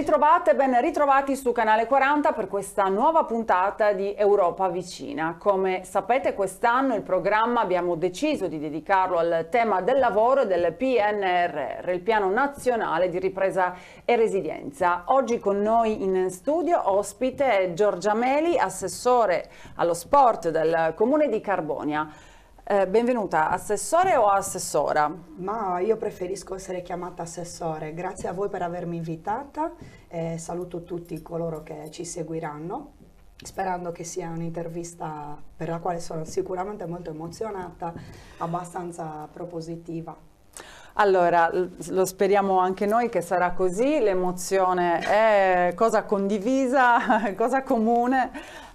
Ritrovate, ben ritrovati su Canale 40 per questa nuova puntata di Europa Vicina. Come sapete quest'anno il programma abbiamo deciso di dedicarlo al tema del lavoro e del PNRR, il Piano Nazionale di Ripresa e Resilienza. Oggi con noi in studio ospite Giorgia Meli, assessore allo sport del Comune di Carbonia. Eh, benvenuta, assessore o assessora? Ma io preferisco essere chiamata assessore. Grazie a voi per avermi invitata e saluto tutti coloro che ci seguiranno sperando che sia un'intervista per la quale sono sicuramente molto emozionata, abbastanza propositiva. Allora, lo speriamo anche noi che sarà così, l'emozione è cosa condivisa, cosa comune,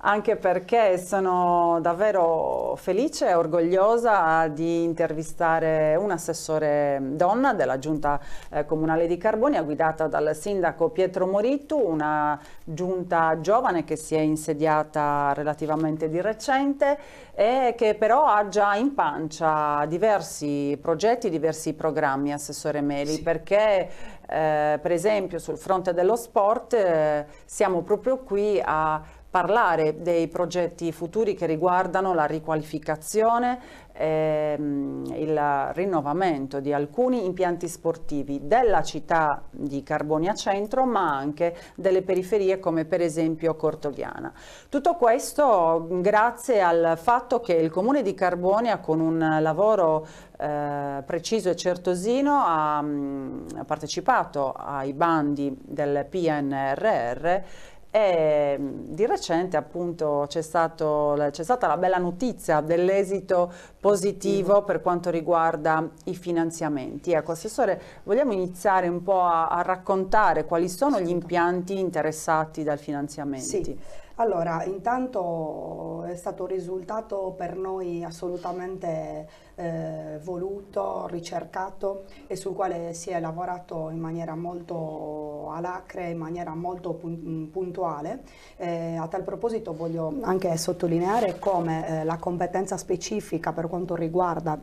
anche perché sono davvero felice e orgogliosa di intervistare un assessore donna della giunta eh, comunale di Carbonia guidata dal sindaco Pietro Morittu, una giunta giovane che si è insediata relativamente di recente e che però ha già in pancia diversi progetti, diversi programmi, assessore Meli, sì. perché eh, per esempio sul fronte dello sport eh, siamo proprio qui a parlare dei progetti futuri che riguardano la riqualificazione, ehm, il rinnovamento di alcuni impianti sportivi della città di Carbonia Centro ma anche delle periferie come per esempio Cortogliana. Tutto questo grazie al fatto che il comune di Carbonia con un lavoro eh, preciso e certosino ha, mh, ha partecipato ai bandi del PNRR e di recente appunto c'è, stata la bella notizia dell'esito positivo per quanto riguarda i finanziamenti. Ecco, Assessore, vogliamo iniziare un po' a, a raccontare quali sono gli impianti interessati dal finanziamento? Sì. Allora, intanto è stato un risultato per noi assolutamente eh, voluto, ricercato e sul quale si è lavorato in maniera molto alacre, in maniera molto puntuale. Eh, a tal proposito voglio anche sottolineare come eh, la competenza specifica per quanto riguarda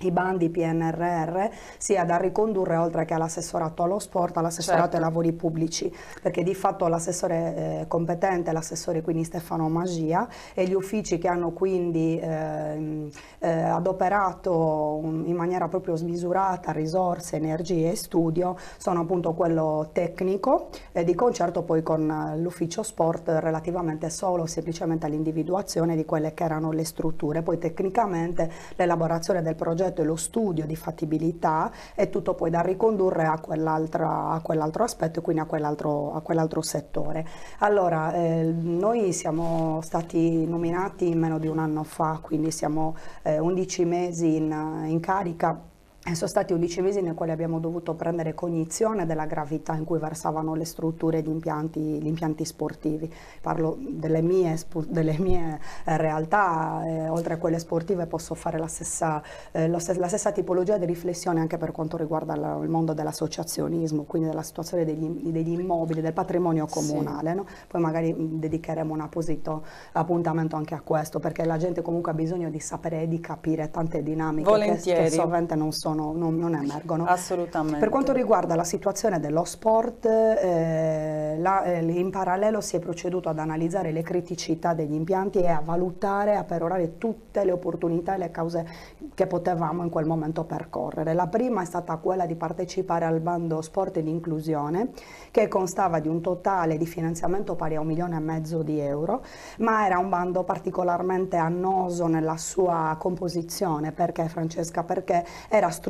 i bandi PNRR sia da ricondurre oltre che all'assessorato allo sport, all'assessorato certo. ai lavori pubblici, perché di fatto l'assessore eh, competente, l'assessore quindi Stefano Magia e gli uffici che hanno quindi eh, eh, adoperato un, in maniera proprio smisurata risorse, energie e studio sono appunto quello tecnico di concerto poi con l'ufficio sport relativamente solo semplicemente all'individuazione di quelle che erano le strutture, poi tecnicamente l'elaborazione del progetto progetto e lo studio di fattibilità è tutto poi da ricondurre a quell'altro quell aspetto e quindi a quell'altro quell settore. Allora, eh, noi siamo stati nominati meno di un anno fa, quindi siamo eh, 11 mesi in, in carica sono stati 11 mesi nei quali abbiamo dovuto prendere cognizione della gravità in cui versavano le strutture e gli impianti, gli impianti sportivi. Parlo delle mie, delle mie eh, realtà, eh, oltre a quelle sportive posso fare la stessa, eh, la stessa, tipologia di riflessione anche per quanto riguarda la, il mondo dell'associazionismo, quindi della situazione degli, degli, immobili, del patrimonio comunale. Sì. No? Poi magari dedicheremo un apposito appuntamento anche a questo, perché la gente comunque ha bisogno di sapere e di capire tante dinamiche che, che sovente non sono sono, non, non, emergono. Assolutamente. Per quanto riguarda la situazione dello sport, eh, la, eh, in parallelo si è proceduto ad analizzare le criticità degli impianti e a valutare, a perorare tutte le opportunità e le cause che potevamo in quel momento percorrere. La prima è stata quella di partecipare al bando sport ed inclusione, che constava di un totale di finanziamento pari a un milione e mezzo di euro, ma era un bando particolarmente annoso nella sua composizione. Perché Francesca? Perché era strutturato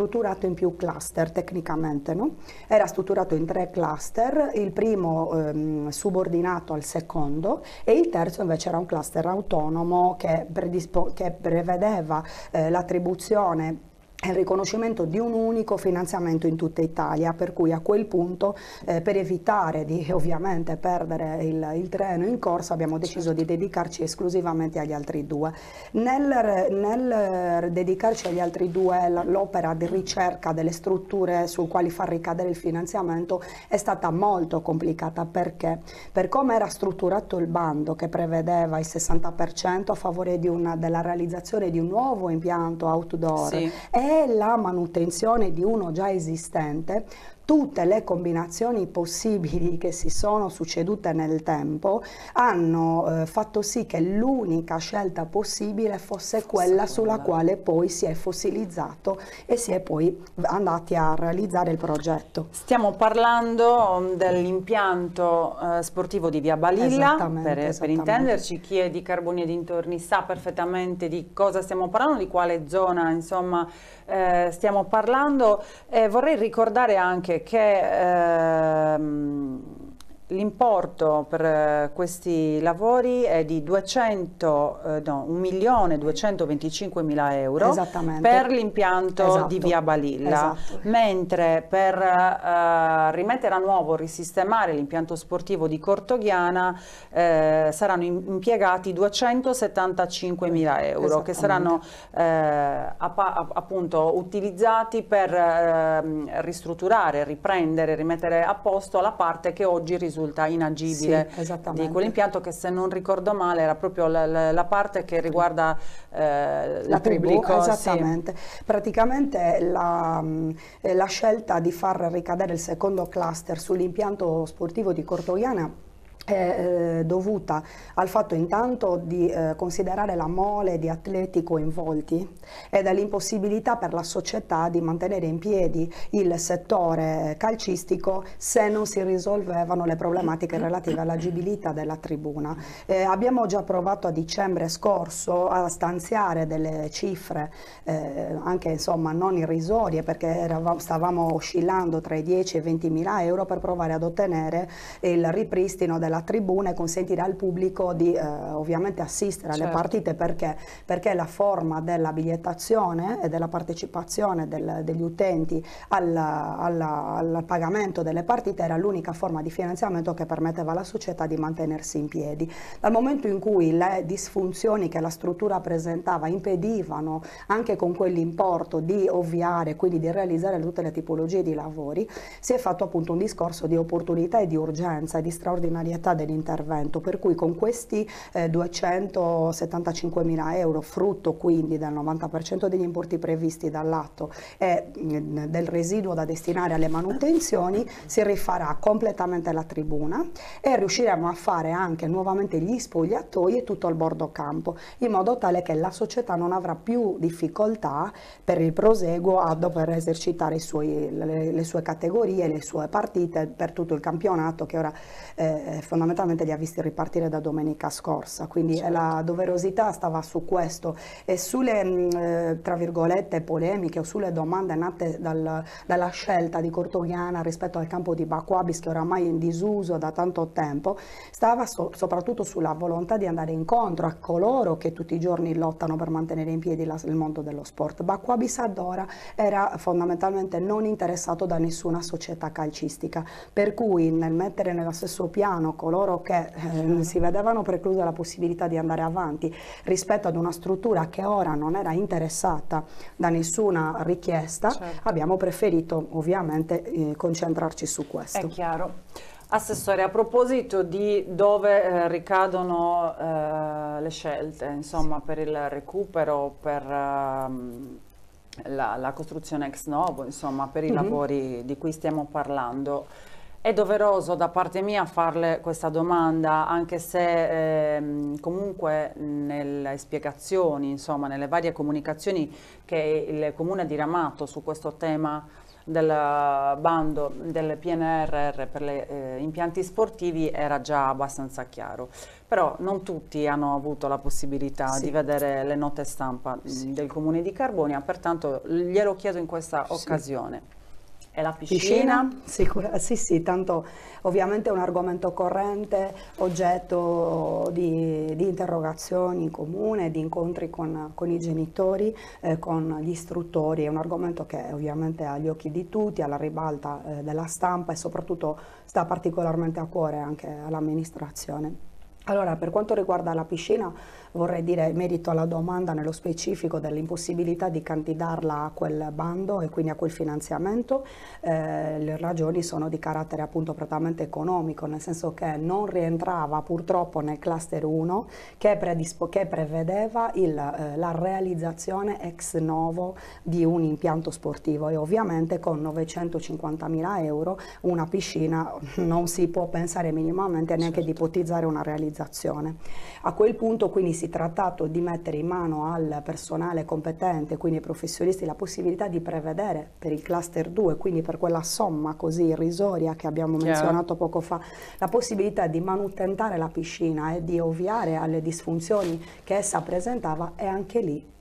in più cluster tecnicamente, no? era strutturato in tre cluster, il primo ehm, subordinato al secondo e il terzo invece era un cluster autonomo che, che prevedeva eh, l'attribuzione il riconoscimento di un unico finanziamento in tutta Italia, per cui a quel punto eh, per evitare di ovviamente perdere il, il, treno in corsa abbiamo deciso certo. di dedicarci esclusivamente agli altri due. Nel, nel dedicarci agli altri due l'opera di ricerca delle strutture su quali far ricadere il finanziamento è stata molto complicata perché per come era strutturato il bando che prevedeva il 60% a favore una, della realizzazione di un nuovo impianto outdoor sì. E la manutenzione di uno già esistente, tutte le combinazioni possibili che si sono succedute nel tempo hanno eh, fatto sì che l'unica scelta possibile fosse quella sulla quale poi si è fossilizzato e si è poi andati a realizzare il progetto. Stiamo parlando mm, dell'impianto eh, sportivo di Via Balilla, per, per, intenderci chi è di Carboni e dintorni sa perfettamente di cosa stiamo parlando, di quale zona insomma eh, stiamo parlando. vorrei ricordare anche che ehm, L'importo per eh, questi lavori è di 200, eh, no, 1.225.000 euro per l'impianto esatto. di Via Balilla, esatto. mentre per eh, rimettere a nuovo, risistemare l'impianto sportivo di Cortoghiana eh, saranno impiegati 275.000 euro che saranno eh, appunto utilizzati per ehm, ristrutturare, riprendere, rimettere a posto la parte che oggi risulta risulta inagibile sì, di quell'impianto che se non ricordo male era proprio la, la, la parte che riguarda eh, la pubblico. Esattamente, sì. praticamente la, eh, la scelta di far ricadere il secondo cluster sull'impianto sportivo di Cortoiana è eh, dovuta al fatto intanto di eh, considerare la mole di atleti coinvolti e dall'impossibilità per la società di mantenere in piedi il settore calcistico se non si risolvevano le problematiche relative all'agibilità della tribuna. Eh, abbiamo già provato a dicembre scorso a stanziare delle cifre eh, anche insomma non irrisorie perché eravamo, stavamo oscillando tra i 10 e i 20 mila euro per provare ad ottenere il ripristino della della tribuna e consentire al pubblico di eh, ovviamente assistere alle certo. partite perché? perché la forma della bigliettazione e della partecipazione del, degli utenti al, al, al, pagamento delle partite era l'unica forma di finanziamento che permetteva alla società di mantenersi in piedi. Dal momento in cui le disfunzioni che la struttura presentava impedivano anche con quell'importo di ovviare, quindi di realizzare tutte le tipologie di lavori, si è fatto appunto un discorso di opportunità e di urgenza e di straordinarietà portata dell'intervento, per cui con questi eh, 275 mila euro, frutto quindi del 90% degli importi previsti dall'atto e mh, mm, del residuo da destinare alle manutenzioni, si rifarà completamente la tribuna e riusciremo a fare anche nuovamente gli spogliatoi e tutto il bordo campo, in modo tale che la società non avrà più difficoltà per il proseguo a dover esercitare suoi, le, le, sue categorie, le sue partite per tutto il campionato che ora eh, fondamentalmente li ha visti ripartire da domenica scorsa, quindi certo. la doverosità stava su questo e sulle mm, eh, tra virgolette polemiche o sulle domande nate dal, dalla scelta di Cortoghiana rispetto al campo di Baquabis che oramai è in disuso da tanto tempo, stava so, soprattutto sulla volontà di andare incontro a coloro che tutti i giorni lottano per mantenere in piedi la, il mondo dello sport. Baquabis ad ora era fondamentalmente non interessato da nessuna società calcistica, per cui nel mettere nello stesso piano coloro che eh, si vedevano preclusa la possibilità di andare avanti rispetto ad una struttura che ora non era interessata da nessuna richiesta, certo. abbiamo preferito ovviamente eh, concentrarci su questo. È chiaro. Assessore, a proposito di dove eh, ricadono eh, le scelte, insomma, per il recupero, per ehm, la, la, costruzione ex novo, insomma, per i mm -hmm. lavori di cui stiamo parlando, è doveroso da parte mia farle questa domanda, anche se ehm, comunque nelle spiegazioni, insomma, nelle varie comunicazioni che il Comune ha diramato su questo tema del bando del PNRR per gli eh, impianti sportivi era già abbastanza chiaro. Però non tutti hanno avuto la possibilità sì. di vedere le note stampa sì. del Comune di Carbonia, pertanto glielo chiedo in questa occasione. E la piscina? piscina? Sicura, sì, sì, tanto ovviamente è un argomento corrente, oggetto di, di interrogazioni in comune, di incontri con, con i genitori, eh, con gli istruttori, è un argomento che ovviamente ha gli occhi di tutti, alla ribalta eh, della stampa e soprattutto sta particolarmente a cuore anche all'amministrazione. Allora, per quanto riguarda la piscina, vorrei dire merito alla domanda nello specifico dell'impossibilità di candidarla a quel bando e quindi a quel finanziamento, eh, le ragioni sono di carattere appunto prettamente economico, nel senso che non rientrava purtroppo nel cluster 1 che, che prevedeva il, eh, la realizzazione ex novo di un impianto sportivo e ovviamente con 950 mila euro una piscina non si può pensare minimamente neanche certo. di ipotizzare una realizzazione. A quel punto quindi si è trattato di mettere in mano al personale competente, quindi ai professionisti, la possibilità di prevedere per il cluster 2, quindi per quella somma così irrisoria che abbiamo menzionato poco fa, la possibilità di manutentare la piscina e di ovviare alle disfunzioni che essa presentava e anche lì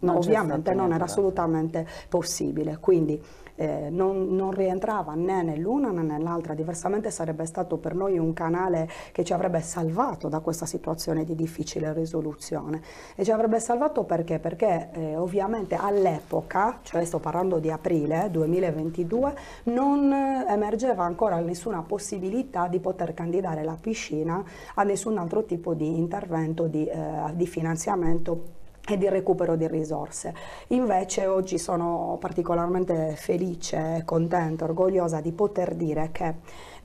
non ovviamente non era assolutamente possibile. Quindi eh, non, non, rientrava né nell'una né nell'altra, diversamente sarebbe stato per noi un canale che ci avrebbe salvato da questa situazione di difficile risoluzione. E ci avrebbe salvato perché? Perché eh, ovviamente all'epoca, cioè sto parlando di aprile 2022, non emergeva ancora nessuna possibilità di poter candidare la piscina a nessun altro tipo di intervento di, eh, di finanziamento e di recupero di risorse. Invece oggi sono particolarmente felice, contenta, orgogliosa di poter dire che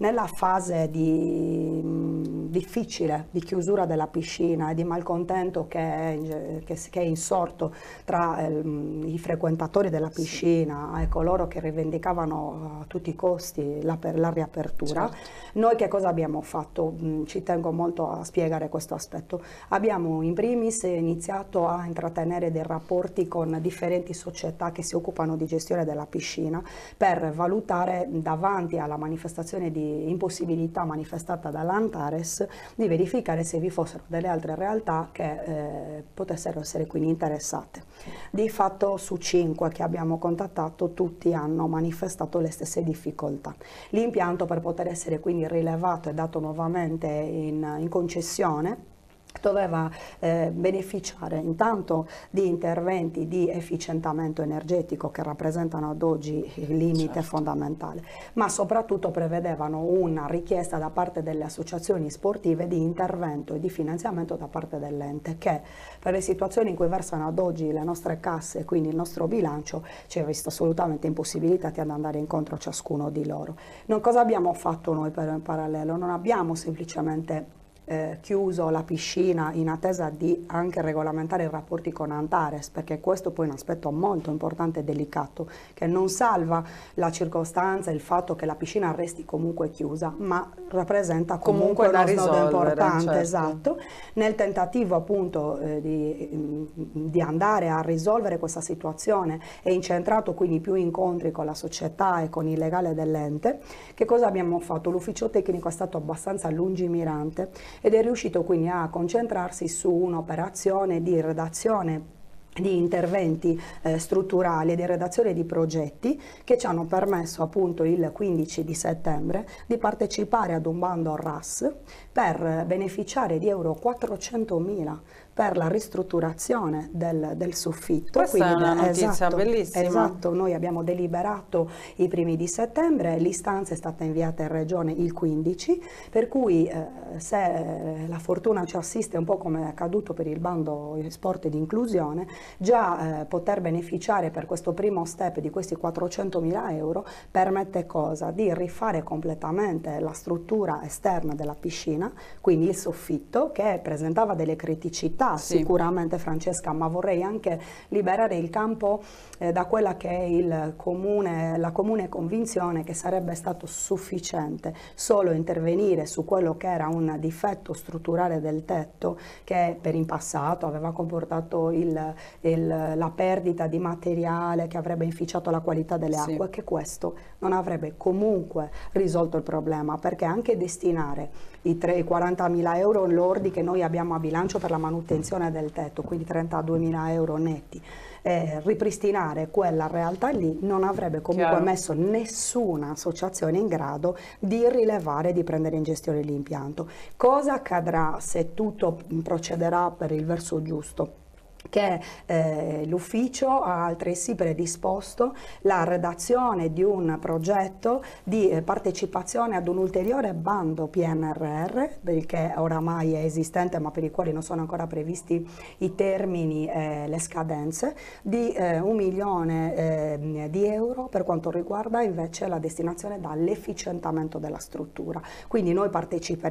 nella fase di, mh, difficile di chiusura della piscina e di malcontento che è, che, che è insorto tra eh, i frequentatori della piscina sì. e coloro che rivendicavano a tutti i costi la, la riapertura, certo. noi che cosa abbiamo fatto? Mh, ci tengo molto a spiegare questo aspetto. Abbiamo in primis iniziato a intrattenere dei rapporti con differenti società che si occupano di gestione della piscina per valutare davanti alla manifestazione di impossibilità manifestata dall'Antares di verificare se vi fossero delle altre realtà che eh, potessero essere quindi interessate. Di fatto su cinque che abbiamo contattato tutti hanno manifestato le stesse difficoltà. L'impianto per poter essere quindi rilevato e dato nuovamente in, in concessione doveva eh, beneficiare intanto di interventi di efficientamento energetico che rappresentano ad oggi il limite certo. fondamentale, ma soprattutto prevedevano una richiesta da parte delle associazioni sportive di intervento e di finanziamento da parte dell'ente che per le situazioni in cui versano ad oggi le nostre casse e quindi il nostro bilancio ci è visto assolutamente impossibilitati ad andare incontro a ciascuno di loro. Non, cosa abbiamo fatto noi per, in parallelo? Non abbiamo semplicemente eh, chiuso la piscina in attesa di anche regolamentare i rapporti con Antares, perché questo poi è un aspetto molto importante e delicato, che non salva la circostanza, il fatto che la piscina resti comunque chiusa, ma rappresenta comunque, comunque uno snodo importante, certo. esatto, nel tentativo appunto eh, di, di, andare a risolvere questa situazione e incentrato quindi più incontri con la società e con il legale dell'ente, che cosa abbiamo fatto? L'ufficio tecnico è stato abbastanza lungimirante ed è riuscito quindi a concentrarsi su un'operazione di redazione di interventi eh, strutturali e di redazione di progetti che ci hanno permesso appunto il 15 di settembre di partecipare ad un bando RAS per beneficiare di euro 400 mila per la ristrutturazione del, del soffitto. Questa Quindi, è una notizia esatto, bellissima. Esatto, noi abbiamo deliberato i primi di settembre, l'istanza è stata inviata in regione il 15, per cui eh, se la fortuna ci assiste un po' come è accaduto per il bando sport di inclusione, già eh, poter beneficiare per questo primo step di questi 400 mila euro permette cosa? Di rifare completamente la struttura esterna della piscina, quindi il soffitto che presentava delle criticità difficoltà sì. sicuramente Francesca, ma vorrei anche liberare il campo eh, da quella che è comune, la comune convinzione che sarebbe stato sufficiente solo intervenire su quello che era un difetto strutturale del tetto che per in passato aveva comportato il, il, la perdita di materiale che avrebbe inficiato la qualità delle acque, sì. che questo non avrebbe comunque risolto il problema perché anche destinare i, 3, i 40 mila euro lordi che noi abbiamo a bilancio per la manutenzione del tetto, quindi 32 mila euro netti, eh, ripristinare quella realtà lì non avrebbe comunque Chiaro. messo nessuna associazione in grado di rilevare e di prendere in gestione l'impianto. Cosa accadrà se tutto procederà per il verso giusto? Che eh, l'ufficio ha altresì predisposto la redazione di un progetto di eh, partecipazione ad un ulteriore bando PNRR, che oramai è esistente ma per i quali non sono ancora previsti i termini e le scadenze, di eh, un milione ehm, di euro per quanto riguarda invece la destinazione dall'efficientamento della struttura. Quindi noi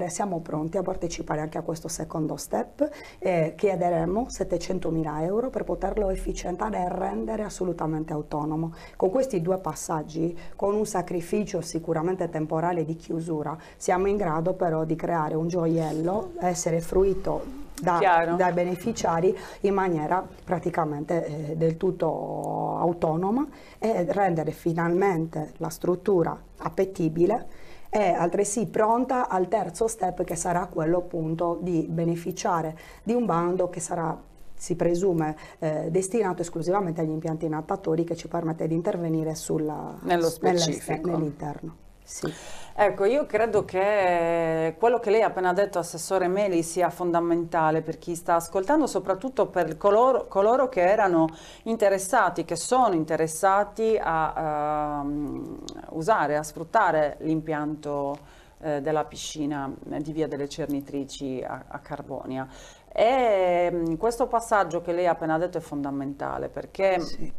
siamo pronti a partecipare anche a questo secondo step, eh, chiederemo 700 mila euro per poterlo efficientare e rendere assolutamente autonomo. Con questi due passaggi, con un sacrificio sicuramente temporale di chiusura, siamo in grado però di creare un gioiello, essere fruito da, dai beneficiari in maniera praticamente eh, del tutto autonoma e rendere finalmente la struttura appetibile è altresì pronta al terzo step che sarà quello appunto di beneficiare di un bando che sarà si presume eh, destinato esclusivamente agli impianti nattatori che ci permette di intervenire sulla, nello specifico nell'interno. Sì. Ecco, io credo che quello che lei ha appena detto, Assessore Meli, sia fondamentale per chi sta ascoltando, soprattutto per coloro, coloro che erano interessati, che sono interessati a uh, usare, a sfruttare l'impianto eh, della piscina di Via delle Cernitrici a, a Carbonia. E mm, questo passaggio che lei ha appena detto è fondamentale perché sì.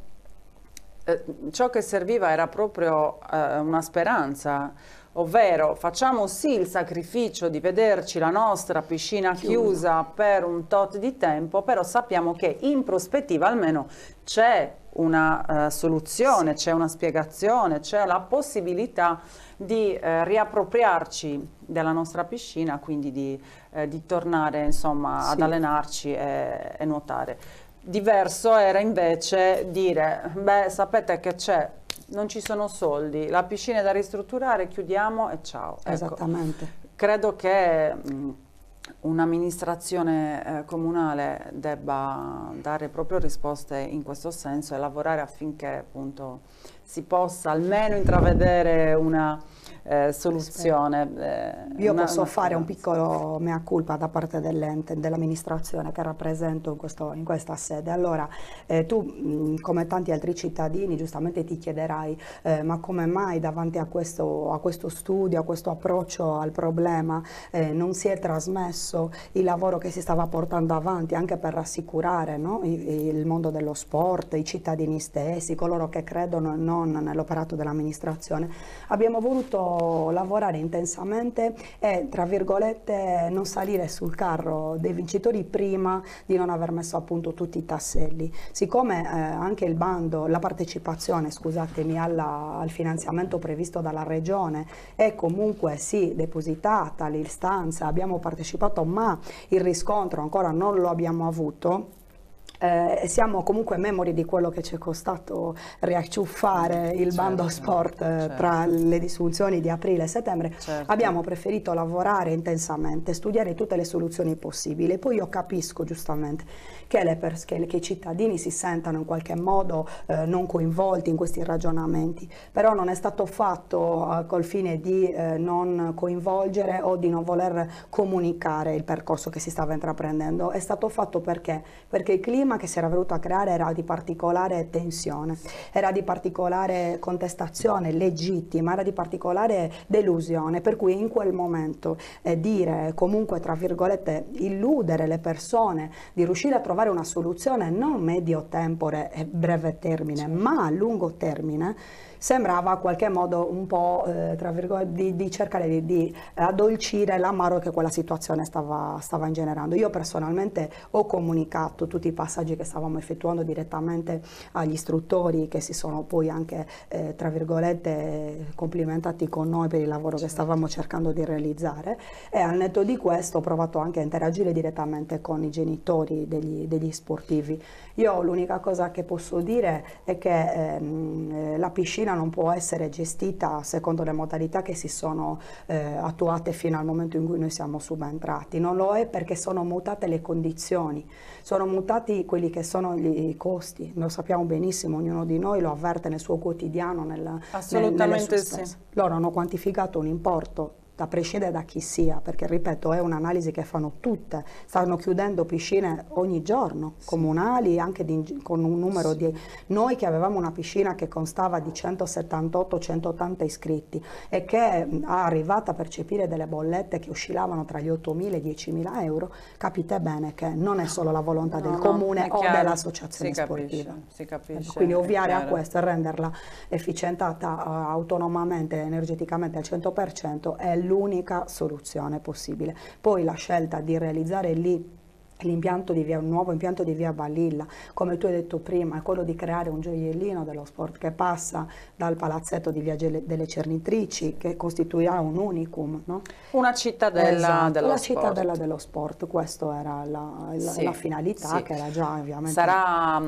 eh, ciò che serviva era proprio eh, una speranza, ovvero facciamo sì il sacrificio di vederci la nostra piscina chiusa, chiusa per un tot di tempo, però sappiamo che in prospettiva almeno c'è una uh, soluzione, sì. c'è una spiegazione, c'è la possibilità di uh, riappropriarci della nostra piscina, quindi di, uh, di tornare insomma, sì. ad allenarci e, e nuotare. Diverso era invece dire, beh sapete che c'è, non ci sono soldi, la piscina è da ristrutturare, chiudiamo e ciao. Ecco, Esattamente. Ecco, credo che... Un'amministrazione eh, comunale debba dare proprio risposte in questo senso e lavorare affinché appunto si possa almeno intravedere una eh, soluzione. Eh, Io una, posso una fare un piccolo mea culpa da parte dell'ente, dell'amministrazione che rappresento in, questo, in, questa sede. Allora, eh, tu mh, come tanti altri cittadini giustamente ti chiederai eh, ma come mai davanti a questo, a questo, studio, a questo approccio al problema eh, non si è trasmesso il lavoro che si stava portando avanti anche per rassicurare no? il, il mondo dello sport, i cittadini stessi, coloro che credono non nell'operato dell'amministrazione. Abbiamo voluto lavorare intensamente e, tra virgolette, non salire sul carro dei vincitori prima di non aver messo a punto tutti i tasselli. Siccome eh, anche il bando, la partecipazione, scusatemi, alla, al finanziamento previsto dalla Regione è comunque sì depositata l'istanza, abbiamo partecipato, ma il riscontro ancora non lo abbiamo avuto, eh, siamo comunque memori di quello che ci è costato riacciuffare il certo, bando sport eh, certo. tra le disfunzioni di aprile e settembre, certo. abbiamo preferito lavorare intensamente, studiare tutte le soluzioni possibili. Poi io capisco giustamente che, le che, che i cittadini si sentano in qualche modo eh, non coinvolti in questi ragionamenti, però non è stato fatto eh, col fine di eh, non coinvolgere o di non voler comunicare il percorso che si stava intraprendendo, è stato fatto perché? Perché il clima che si era venuto a creare era di particolare tensione, era di particolare contestazione legittima, era di particolare delusione, per cui in quel momento eh, dire comunque tra virgolette illudere le persone di riuscire a trovare trovare una soluzione non medio tempore e breve termine, ma a lungo termine, sembrava in qualche modo un po' eh, tra virgolette di, di cercare di, di, addolcire l'amaro che quella situazione stava, stava ingenerando. Io personalmente ho comunicato tutti i passaggi che stavamo effettuando direttamente agli istruttori che si sono poi anche eh, tra virgolette complimentati con noi per il lavoro che stavamo cercando di realizzare e al netto di questo ho provato anche a interagire direttamente con i genitori degli, degli sportivi. Io l'unica cosa che posso dire è che ehm, la piscina piscina non può essere gestita secondo le modalità che si sono eh, attuate fino al momento in cui noi siamo subentrati. Non lo è perché sono mutate le condizioni, sono mutati quelli che sono i costi, lo sappiamo benissimo, ognuno di noi lo avverte nel suo quotidiano, nel, Assolutamente nel, sì. Loro hanno quantificato un importo a prescindere da chi sia, perché ripeto è un'analisi che fanno tutte, stanno chiudendo piscine ogni giorno, sì. comunali, anche di, con un numero sì. di... Noi che avevamo una piscina che constava di 178-180 iscritti e che è arrivata a percepire delle bollette che oscillavano tra gli 8.000 e i 10.000 euro, capite bene che non è solo la volontà no, del no, comune o dell'associazione sportiva. si capisce, Quindi ovviare a questo e renderla efficientata uh, autonomamente, energeticamente al 100% è l'unica soluzione possibile. Poi la scelta di realizzare lì l'impianto di via, un nuovo impianto di via Balilla, come tu hai detto prima, è quello di creare un gioiellino dello sport che passa dal palazzetto di via delle Cernitrici, che costituirà un unicum. No? Una cittadella esatto, dello la sport. cittadella dello sport, questa era la, la, sì, la finalità sì. che era già ovviamente... Sarà,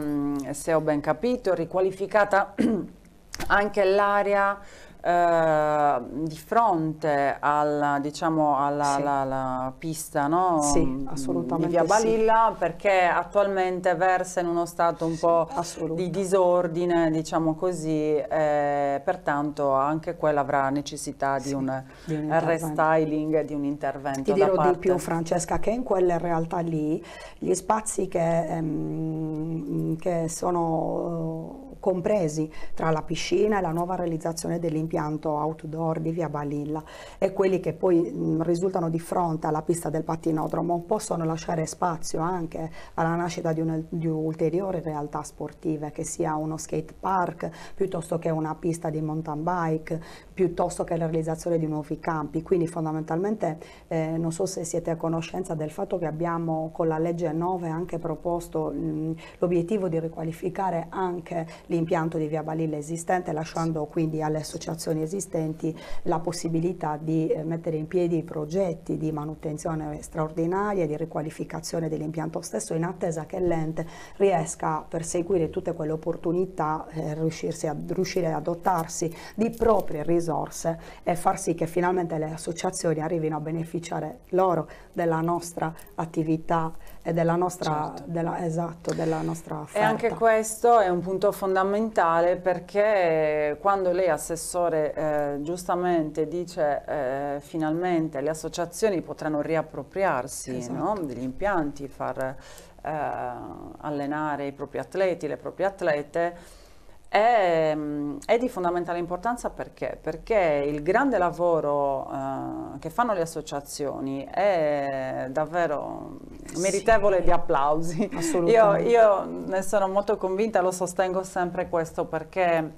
se ho ben capito, riqualificata anche l'area eh, di fronte alla, diciamo, alla, sì. la, la pista no? sì, assolutamente di Via Balilla sì. perché attualmente versa in uno stato un po' di disordine, diciamo così, eh, pertanto anche quella avrà necessità di un, di un restyling, di un intervento. Ti dirò parte... di più Francesca che in quelle realtà lì gli spazi che, ehm, che sono compresi tra la piscina e la nuova realizzazione dell'impianto outdoor di via Balilla e quelli che poi mh, risultano di fronte alla pista del pattinodromo possono lasciare spazio anche alla nascita di, un, ulteriori realtà sportive che sia uno skate park piuttosto che una pista di mountain bike piuttosto che la realizzazione di nuovi campi. Quindi fondamentalmente eh, non so se siete a conoscenza del fatto che abbiamo con la legge 9 anche proposto l'obiettivo di riqualificare anche l'impianto di via Balilla esistente, lasciando quindi alle associazioni esistenti la possibilità di eh, mettere in piedi progetti di manutenzione straordinaria, di riqualificazione dell'impianto stesso, in attesa che l'ente riesca a perseguire tutte quelle opportunità, eh, a, riuscire a dotarsi di proprie risorse e far sì che finalmente le associazioni arrivino a beneficiare loro della nostra attività e della nostra, certo. della, esatto, della nostra offerta. E anche questo è un punto fondamentale perché quando lei assessore eh, giustamente dice eh, finalmente le associazioni potranno riappropriarsi esatto. no, degli impianti, far eh, allenare i propri atleti, le proprie atlete, è, è, di fondamentale importanza perché? Perché il grande lavoro eh, che fanno le associazioni è davvero meritevole sì. di applausi. Io, io, ne sono molto convinta, lo sostengo sempre questo perché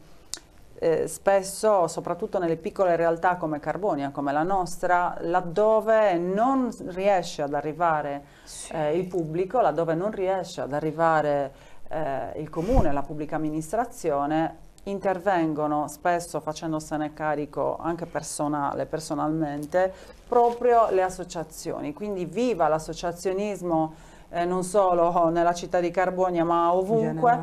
eh, spesso, soprattutto nelle piccole realtà come Carbonia, come la nostra, laddove non riesce ad arrivare sì. eh, il pubblico, laddove non riesce ad arrivare eh, il comune, la pubblica amministrazione intervengono spesso facendosene carico anche personale, personalmente, proprio le associazioni. Quindi viva l'associazionismo eh, non solo nella città di Carbonia ma ovunque,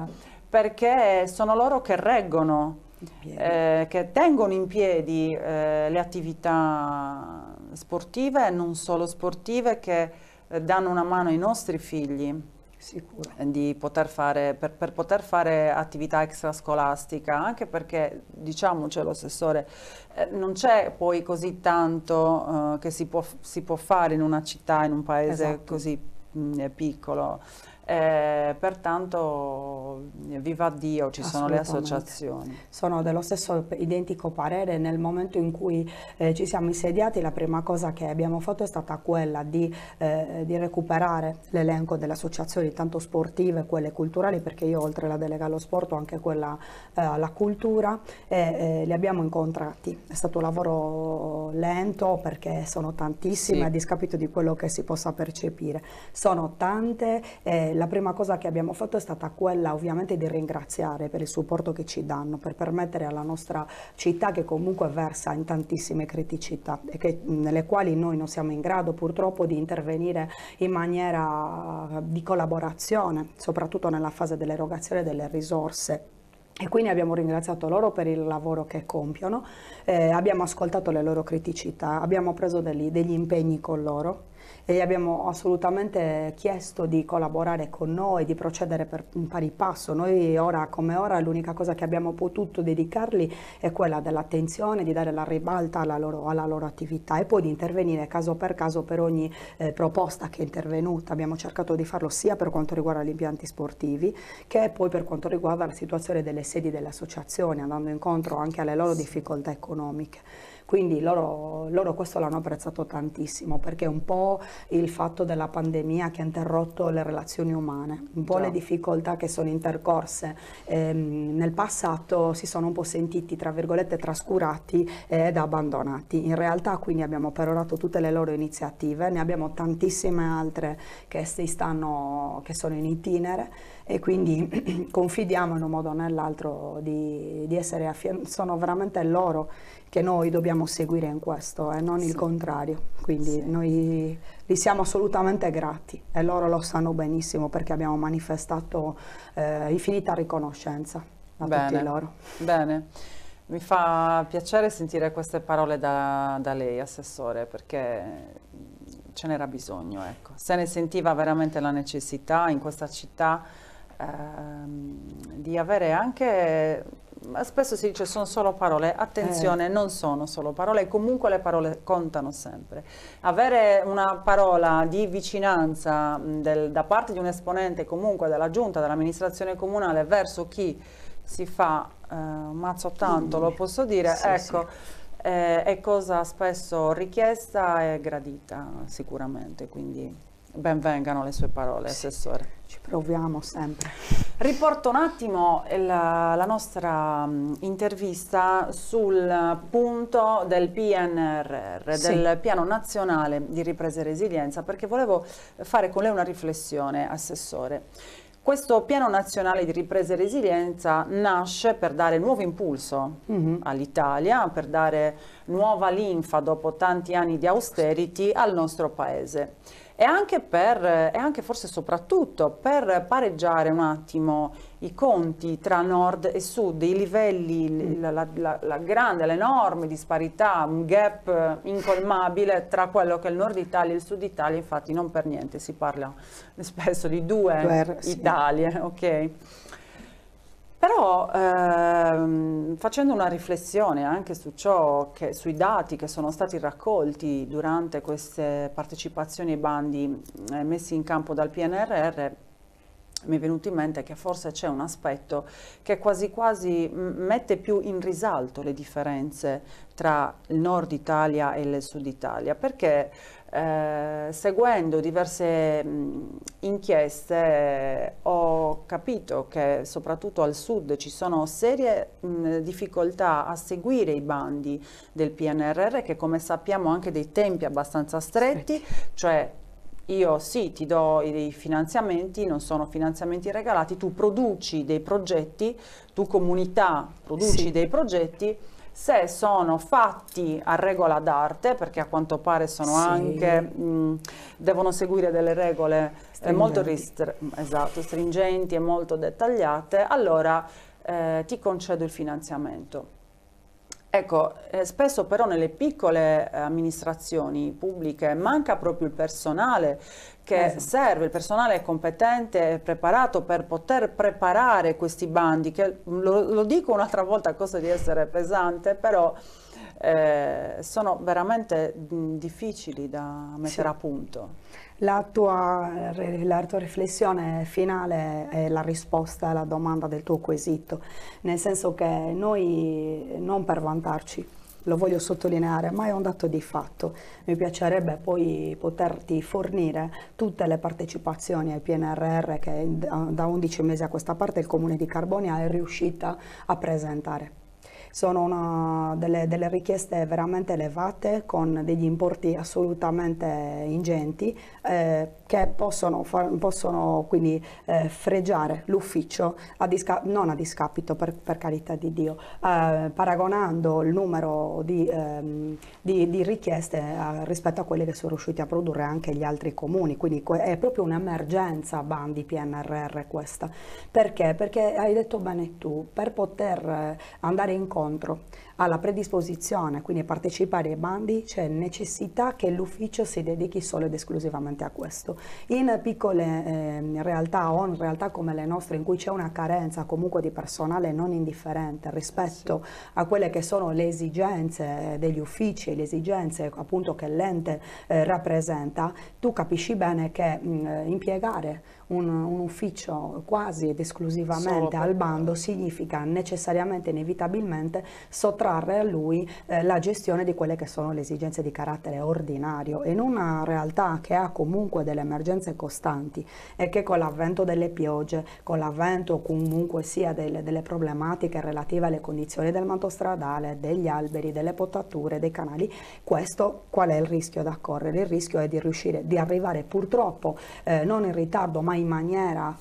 perché sono loro che reggono, eh, che tengono in piedi eh, le attività sportive e non solo sportive che eh, danno una mano ai nostri figli. Sicuro. Di poter fare, per, per, poter fare attività extrascolastica, anche perché, diciamocelo Assessore, eh, non c'è poi così tanto eh, che si può, si può, fare in una città, in un paese esatto. così mh, piccolo. Eh, pertanto viva Dio, ci sono le associazioni. Sono dello stesso identico parere, nel momento in cui eh, ci siamo insediati la prima cosa che abbiamo fatto è stata quella di, eh, di recuperare l'elenco delle associazioni tanto sportive, quelle culturali, perché io oltre alla delega allo sport ho anche quella eh, alla cultura e eh, li abbiamo incontrati. È stato un lavoro lento perché sono tantissime sì. a discapito di quello che si possa percepire. Sono tante eh, la prima cosa che abbiamo fatto è stata quella ovviamente di ringraziare per il supporto che ci danno, per permettere alla nostra città che comunque versa in tantissime criticità e che, nelle quali noi non siamo in grado purtroppo di intervenire in maniera di collaborazione, soprattutto nella fase dell'erogazione delle risorse. E quindi abbiamo ringraziato loro per il lavoro che compiono, eh, abbiamo ascoltato le loro criticità, abbiamo preso degli, degli impegni con loro e gli abbiamo assolutamente chiesto di collaborare con noi, di procedere per un pari passo. Noi ora come ora l'unica cosa che abbiamo potuto dedicarli è quella dell'attenzione, di dare la ribalta alla loro, alla loro, attività e poi di intervenire caso per caso per ogni eh, proposta che è intervenuta. Abbiamo cercato di farlo sia per quanto riguarda gli impianti sportivi che poi per quanto riguarda la situazione delle sedi delle associazioni, andando incontro anche alle loro difficoltà economiche. Quindi loro, loro questo l'hanno apprezzato tantissimo perché un po' il fatto della pandemia che ha interrotto le relazioni umane, un po' Già. le difficoltà che sono intercorse ehm, nel passato si sono un po' sentiti tra virgolette trascurati ed abbandonati. In realtà quindi abbiamo perorato tutte le loro iniziative, ne abbiamo tantissime altre che, stanno, che sono in itinere e quindi confidiamo in un modo o nell'altro di, di essere affiancati, sono veramente loro che noi dobbiamo seguire in questo e non sì. il contrario. Quindi sì. noi gli siamo assolutamente grati e loro lo sanno benissimo perché abbiamo manifestato eh, infinita riconoscenza a Bene. tutti loro. Bene. Mi fa piacere sentire queste parole da, da lei, Assessore, perché ce n'era bisogno. Ecco. Se ne sentiva veramente la necessità in questa città ehm, di avere anche spesso si dice sono solo parole, attenzione, eh. non sono solo parole, comunque le parole contano sempre. Avere una parola di vicinanza del, da parte di un esponente comunque della giunta, dell'amministrazione comunale verso chi si fa eh, mazzo tanto, mm. lo posso dire, sì, ecco, sì. Eh, è cosa spesso richiesta e gradita sicuramente, quindi benvengano le sue parole, sì. Assessore. Ci proviamo sempre. Riporto un attimo la, la nostra um, intervista sul punto del PNRR, sì. del Piano Nazionale di Ripresa e Resilienza, perché volevo fare con lei una riflessione, Assessore. Questo piano nazionale di ripresa e resilienza nasce per dare nuovo impulso mm -hmm. all'Italia, per dare nuova linfa dopo tanti anni di austerity al nostro Paese e anche, per, e anche forse soprattutto per pareggiare un attimo i conti tra nord e sud, i livelli, mm. la, la, la, la grande, l'enorme disparità, un gap incolmabile tra quello che è il nord Italia e il sud Italia, infatti non per niente si parla spesso di due Guerra, Italie, sì. ok? Però ehm, facendo una riflessione anche su che, sui dati che sono stati raccolti durante queste partecipazioni ai bandi eh, messi in campo dal PNRR, mi è venuto in mente che forse c'è un aspetto che quasi quasi mette più in risalto le differenze tra il nord Italia e il sud Italia, perché eh, seguendo diverse mh, inchieste eh, ho capito che soprattutto al sud ci sono serie mh, difficoltà a seguire i bandi del PNRR che come sappiamo hanno anche dei tempi abbastanza stretti, cioè io sì ti do i finanziamenti, non sono finanziamenti regalati, tu produci dei progetti, tu comunità produci sì. dei progetti se sono fatti a regola d'arte, perché a quanto pare sono sì. anche, mh, devono seguire delle regole eh, molto esatto, stringenti e molto dettagliate, allora eh, ti concedo il finanziamento. Ecco, eh, spesso però nelle piccole eh, amministrazioni pubbliche manca proprio il personale che esatto. serve, il personale competente e preparato per poter preparare questi bandi, che lo, lo dico un'altra volta a costo di essere pesante, però eh, sono veramente mh, difficili da mettere sì. a punto. La tua, la tua, riflessione finale è la risposta alla domanda del tuo quesito, nel senso che noi, non per vantarci, lo voglio sottolineare, ma è un dato di fatto. Mi piacerebbe poi poterti fornire tutte le partecipazioni al PNRR che da 11 mesi a questa parte il Comune di Carbonia è riuscita a presentare sono una, delle, delle, richieste veramente elevate con degli importi assolutamente ingenti eh, che possono, far, possono quindi eh, fregiare l'ufficio, non a discapito per, per carità di Dio, eh, paragonando il numero di, ehm, di, di richieste eh, rispetto a quelle che sono riusciti a produrre anche gli altri comuni, quindi è proprio un'emergenza bandi PNRR questa. Perché? Perché hai detto bene tu, per poter eh, andare incontro alla predisposizione, quindi a partecipare ai bandi, c'è necessità che l'ufficio si dedichi solo ed esclusivamente a questo. In piccole eh, realtà o in realtà come le nostre in cui c'è una carenza comunque di personale non indifferente rispetto sì. a quelle che sono le esigenze degli uffici e le esigenze appunto che l'ente eh, rappresenta, tu capisci bene che mh, impiegare un, un, ufficio quasi ed esclusivamente al bando significa necessariamente, inevitabilmente sottrarre a lui eh, la gestione di quelle che sono le esigenze di carattere ordinario. In una realtà che ha comunque delle emergenze costanti e che con l'avvento delle piogge, con l'avvento comunque sia delle, delle problematiche relative alle condizioni del manto stradale, degli alberi, delle potature, dei canali, questo qual è il rischio da correre? Il rischio è di riuscire, di arrivare purtroppo eh, non in ritardo ma in maniera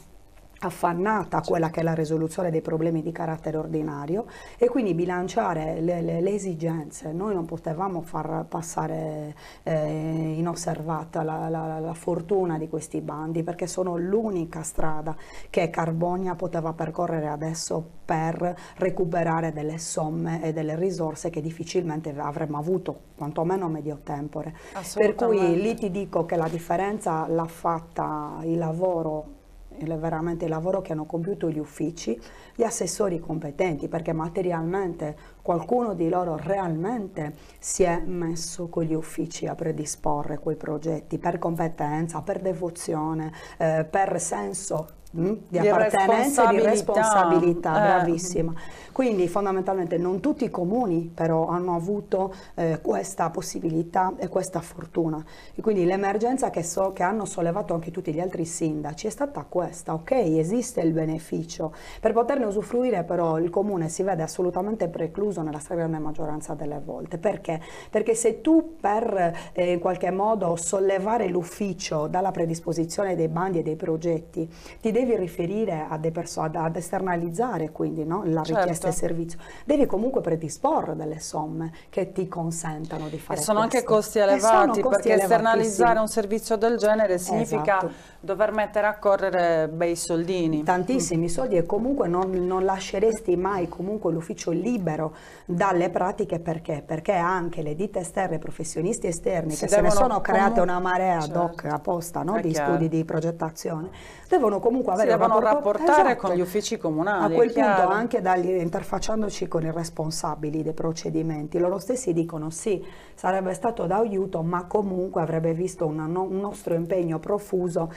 affannata quella che è la risoluzione dei problemi di carattere ordinario e quindi bilanciare le, le, le esigenze. Noi non potevamo far passare eh, inosservata la, la, la, fortuna di questi bandi perché sono l'unica strada che Carbonia poteva percorrere adesso per recuperare delle somme e delle risorse che difficilmente avremmo avuto, quantomeno a medio tempore. Per cui lì ti dico che la differenza l'ha fatta il lavoro il, veramente il lavoro che hanno compiuto gli uffici, gli assessori competenti, perché materialmente qualcuno di loro realmente si è messo con gli uffici a predisporre quei progetti per competenza, per devozione, eh, per senso Mm? di, di appartenenza e di responsabilità, eh. bravissima. Quindi fondamentalmente non tutti i comuni però hanno avuto eh, questa possibilità e questa fortuna. E quindi l'emergenza che, so, che hanno sollevato anche tutti gli altri sindaci è stata questa, ok, esiste il beneficio. Per poterne usufruire però il comune si vede assolutamente precluso nella stragrande maggioranza delle volte. Perché? Perché se tu per eh, in qualche modo sollevare l'ufficio dalla predisposizione dei bandi e dei progetti ti devi devi riferire a ad, ad esternalizzare quindi no? la certo. richiesta di servizio, devi comunque predisporre delle somme che ti consentano di fare e sono questo. anche costi elevati perché esternalizzare un servizio del genere significa esatto. dover mettere a correre bei soldini. Tantissimi mm. soldi e comunque non, non lasceresti mai comunque l'ufficio libero dalle pratiche perché? Perché anche le ditte esterne, i professionisti esterni si che se ne sono create una marea certo. ad hoc apposta no? di chiaro. studi di progettazione, devono comunque si devono rapportare esatto. con gli uffici comunali. A quel punto anche dagli, interfacciandoci con i responsabili dei procedimenti, loro stessi dicono sì, sarebbe stato d'aiuto, ma comunque avrebbe visto una, un nostro impegno profuso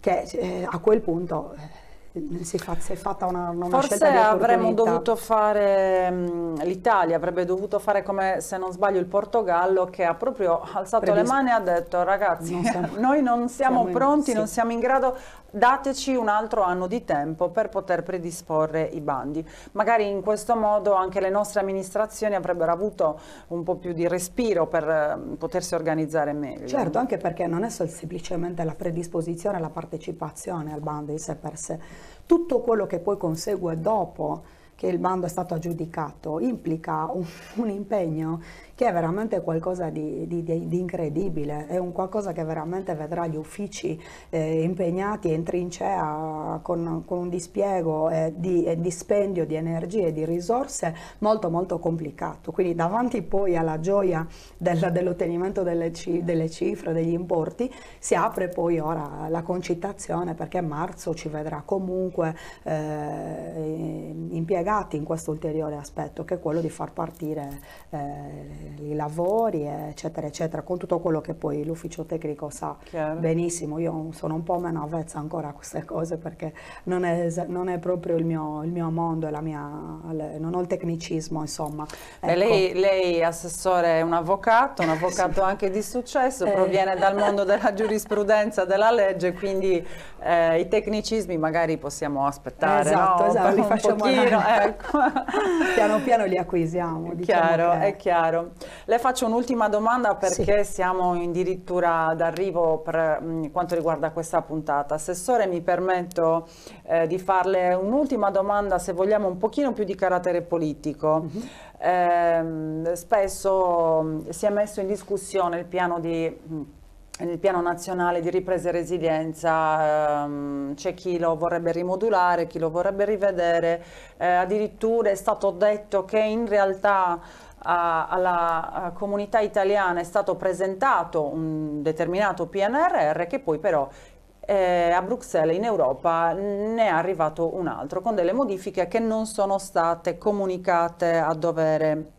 che eh, a quel punto... Eh, si, fa, si, è fatta una, una Forse avremmo dovuto fare, l'Italia avrebbe dovuto fare come se non sbaglio il Portogallo che ha proprio alzato Predisp le mani e ha detto ragazzi non siamo, noi non siamo, siamo pronti, in, non siamo in grado, dateci un altro anno di tempo per poter predisporre i bandi. Magari in questo modo anche le nostre amministrazioni avrebbero avuto un po' più di respiro per eh, potersi organizzare meglio. Certo, anche perché non è semplicemente la predisposizione e la partecipazione al bando in sé per sé, tutto quello che poi consegue dopo che il bando è stato aggiudicato implica un, un impegno che è veramente qualcosa di, di, di, di, incredibile, è un qualcosa che veramente vedrà gli uffici eh, impegnati in trincea con, con un dispiego e di, e dispendio di energie e di risorse molto molto complicato. Quindi davanti poi alla gioia del, dell'ottenimento delle, delle, cifre, degli importi, si apre poi ora la concitazione perché marzo ci vedrà comunque eh, impiegati in questo ulteriore aspetto che è quello di far partire eh, i lavori, eccetera, eccetera, con tutto quello che poi l'ufficio tecnico sa Chiaro. benissimo. Io sono un po' meno avvezza ancora a queste cose perché non è, non è proprio il mio, il mio mondo, mia, non ho il tecnicismo, insomma. Ecco. Lei, lei, assessore, è un avvocato, un avvocato sì. anche di successo, eh. proviene dal mondo della giurisprudenza, della legge, quindi eh, i tecnicismi magari possiamo aspettare, esatto, no? esatto, li facciamo pochino, ecco. piano piano li acquisiamo. Diciamo chiaro, che... è chiaro. Le faccio un'ultima domanda perché sì. siamo addirittura d'arrivo per mh, mm, quanto riguarda questa puntata. Assessore, mi permetto eh, di farle un'ultima domanda, se vogliamo un pochino più di carattere politico. Mm -hmm. eh, spesso si è messo in discussione il piano di... Mm, nel piano nazionale di ripresa e resilienza ehm, c'è chi lo vorrebbe rimodulare, chi lo vorrebbe rivedere, eh, addirittura è stato detto che in realtà alla comunità italiana è stato presentato un determinato PNRR che poi però eh, a Bruxelles in Europa ne è arrivato un altro con delle modifiche che non sono state comunicate a dovere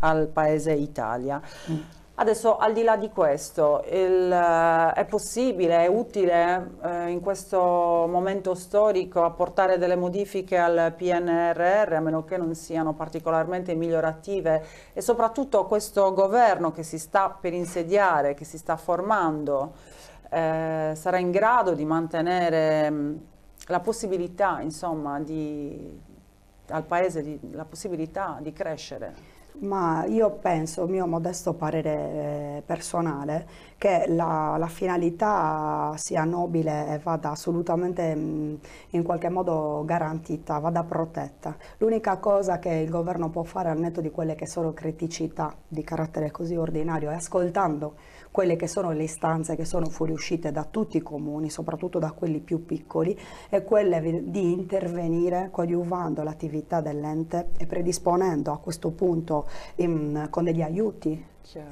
al paese Italia. Mm. Adesso al di là di questo, il, uh, è possibile, è utile uh, in questo momento storico apportare delle modifiche al PNRR a meno che non siano particolarmente migliorative e soprattutto questo governo che si sta per insediare, che si sta formando, eh, sarà in grado di mantenere mm, la possibilità, insomma, di, al Paese di, la possibilità di crescere. Ma io penso, mio modesto parere eh, personale, che la, la, finalità sia nobile e vada assolutamente mh, in qualche modo garantita, vada protetta. L'unica cosa che il governo può fare al netto di quelle che sono criticità di carattere così ordinario è ascoltando quelle che sono le istanze che sono fuoriuscite da tutti i comuni, soprattutto da quelli più piccoli, è quelle di intervenire coadiuvando l'attività dell'ente e predisponendo a questo punto in, con degli aiuti Chiaro.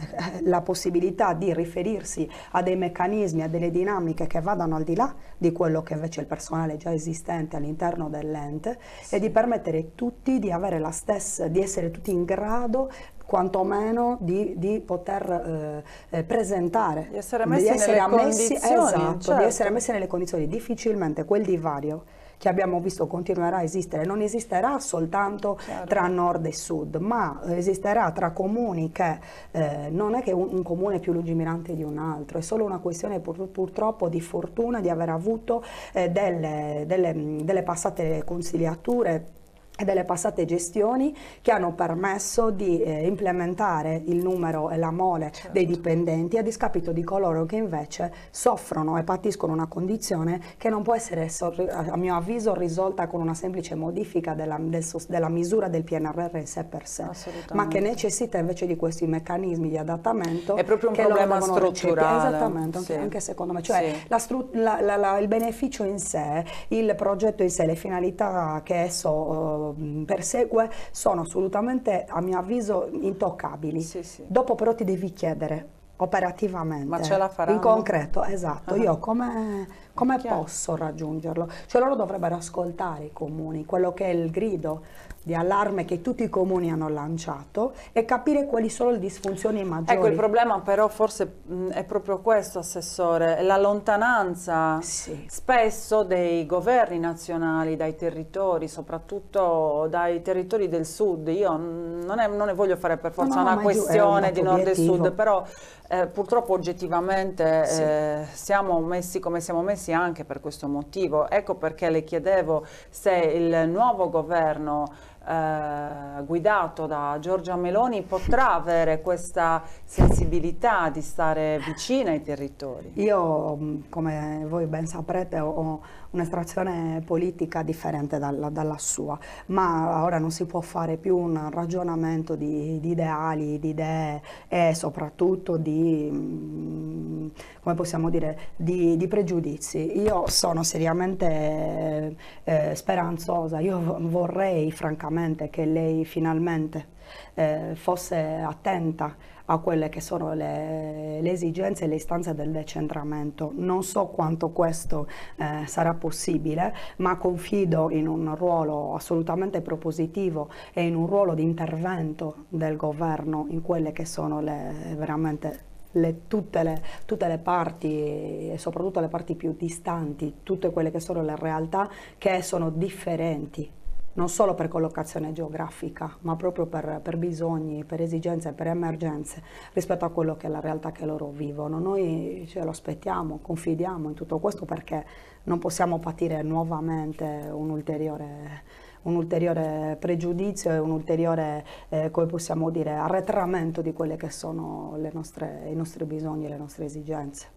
la possibilità di riferirsi a dei meccanismi, a delle dinamiche che vadano al di là di quello che invece il personale già esistente all'interno dell'ente sì. e di permettere a tutti di avere la stessa, di essere tutti in grado quantomeno di, di poter eh, eh, presentare, di essere messi, di essere ammessi, esatto, certo. di essere messi nelle condizioni. Difficilmente quel divario che abbiamo visto continuerà a esistere, non esisterà soltanto certo. tra nord e sud, ma esisterà tra comuni che eh, non è che un, un, comune è più lungimirante di un altro, è solo una questione pur, purtroppo di fortuna di aver avuto eh, delle, delle, delle passate consigliature e delle passate gestioni che hanno permesso di eh, implementare il numero e la mole certo. dei dipendenti a discapito di coloro che invece soffrono e patiscono una condizione che non può essere a mio avviso risolta con una semplice modifica della, del, della misura del PNRR in sé per sé ma che necessita invece di questi meccanismi di adattamento è proprio un problema strutturale esattamente sì. anche, secondo me cioè sì. la, la, la, il beneficio in sé il progetto in sé le finalità che esso persegue sono assolutamente, a mio avviso, intoccabili. Sì, sì. Dopo però ti devi chiedere operativamente, Ma ce la faranno? in concreto, esatto, io come, come posso raggiungerlo? Cioè loro dovrebbero ascoltare i comuni, quello che è il grido di allarme che tutti i comuni hanno lanciato e capire quali sono le disfunzioni maggiori. Ecco, il problema però forse mh, è proprio questo, Assessore, la lontananza sì. spesso dei governi nazionali dai territori, soprattutto dai territori del sud. Io non, è, non ne voglio fare per forza no, no, una questione di nord e sud, però eh, purtroppo oggettivamente sì. eh, siamo messi come siamo messi anche per questo motivo. Ecco perché le chiedevo se il nuovo governo eh, guidato da Giorgia Meloni potrà avere questa sensibilità di stare vicina ai territori? Io, come voi ben saprete, ho un'estrazione politica differente dalla, dalla, sua, ma ora non si può fare più un ragionamento di, di ideali, di idee e soprattutto di, mm, come possiamo dire, di, di pregiudizi. Io sono seriamente eh, speranzosa, io vorrei francamente che lei finalmente eh, fosse attenta a quelle che sono le, le, esigenze e le istanze del decentramento. Non so quanto questo eh, sarà possibile, ma confido in un ruolo assolutamente propositivo e in un ruolo di intervento del governo in quelle che sono le, veramente le, tutte, le, tutte, le, parti e soprattutto le parti più distanti, tutte quelle che sono le realtà che sono differenti non solo per collocazione geografica, ma proprio per, per, bisogni, per esigenze, per emergenze rispetto a quello che è la realtà che loro vivono. Noi ce lo aspettiamo, confidiamo in tutto questo perché non possiamo patire nuovamente un ulteriore, un ulteriore pregiudizio e un ulteriore, eh, come possiamo dire, arretramento di quelli che sono nostre, i nostri bisogni e le nostre esigenze.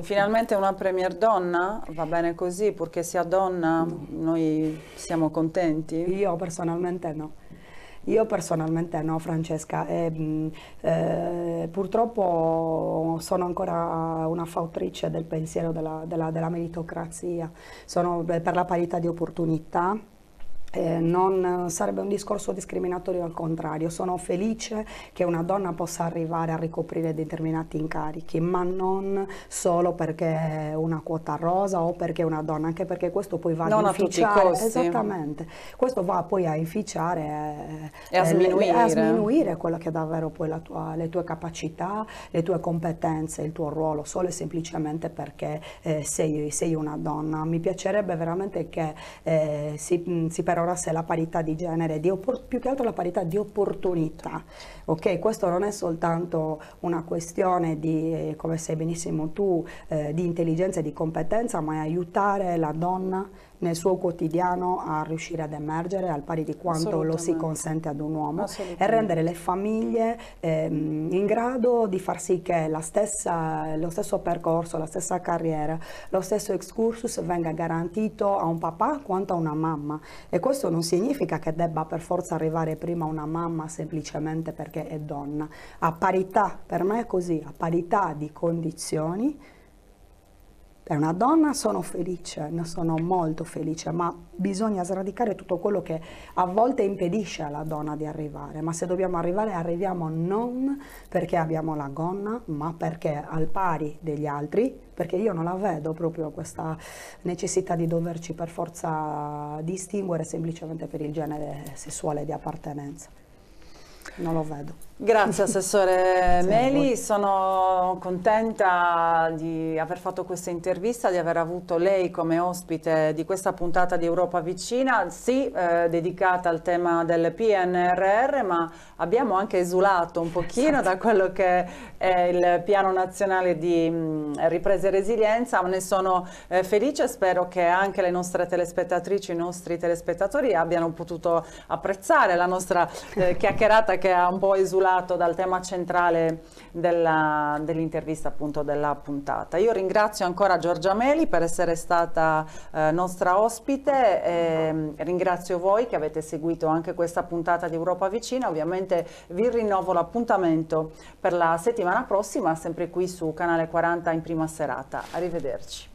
Finalmente una premier donna? Va bene così, purché sia donna no. noi siamo contenti? Io personalmente no. Io personalmente no, Francesca, e, eh, purtroppo sono ancora una fautrice del pensiero della, della, della meritocrazia, sono per la parità di opportunità, eh, non sarebbe un discorso discriminatorio al contrario, sono felice che una donna possa arrivare a ricoprire determinati incarichi, ma non solo perché è una quota rosa o perché è una donna, anche perché questo poi va non ad inficiare, esattamente, questo va poi a inficiare eh, e a, sminuire. a sminuire quello che è davvero poi tua, le tue capacità, le tue competenze, il tuo ruolo, solo e semplicemente perché eh, sei, sei, una donna. Mi piacerebbe veramente che eh, si, si però instaurasse la parità di genere, di più che altro la parità di opportunità. Okay? Questo non è soltanto una questione di, come sai benissimo tu, eh, di intelligenza e di competenza, ma è aiutare la donna nel suo quotidiano a riuscire ad emergere al pari di quanto lo si consente ad un uomo e rendere le famiglie ehm, in grado di far sì che stessa, lo stesso percorso, la stessa carriera, lo stesso excursus venga garantito a un papà quanto a una mamma. E questo non significa che debba per forza arrivare prima una mamma semplicemente perché è donna, a parità, per me è così, a parità di condizioni per una donna sono felice, ne sono molto felice, ma bisogna sradicare tutto quello che a volte impedisce alla donna di arrivare. Ma se dobbiamo arrivare, arriviamo non perché abbiamo la gonna, ma perché al pari degli altri, perché io non la vedo proprio questa necessità di doverci per forza distinguere semplicemente per il genere sessuale di appartenenza. Non lo vedo. Grazie Assessore Meli, sono contenta di aver fatto questa intervista, di aver avuto lei come ospite di questa puntata di Europa Vicina, sì eh, dedicata al tema del PNRR, ma abbiamo anche esulato un pochino da quello che è il piano nazionale di mh, mm, ripresa e resilienza, ne sono eh, felice, spero che anche le nostre telespettatrici, i nostri telespettatori abbiano potuto apprezzare la nostra eh, chiacchierata che ha un po' esulato dal tema centrale dell'intervista dell appunto della puntata. Io ringrazio ancora Giorgia Meli per essere stata eh, nostra ospite e mm, ringrazio voi che avete seguito anche questa puntata di Europa Vicina, ovviamente vi rinnovo l'appuntamento per la settimana prossima sempre qui su Canale 40 in prima serata. Arrivederci.